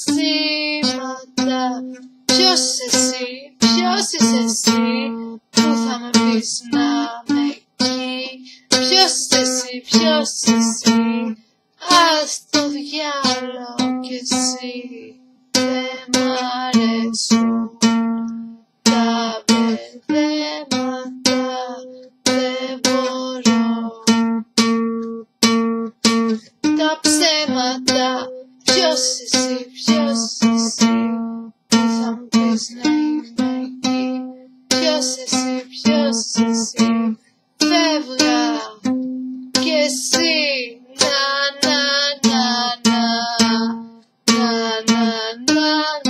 σήματα Ποιος εσύ, ποιος είσαι εσύ Που θα με πεις να με εκεί. Ποιος εσύ, ποιος εσύ Ας το διάλογο κι εσύ. Δεν μ' αρέσουν τα παιδιά. Ποιος εσύ, ποιος εσύ που θα μου πεις να ήμουν εκεί Ποιος εσύ, ποιος εσύ φεύγα κι εσύ να να να να να να να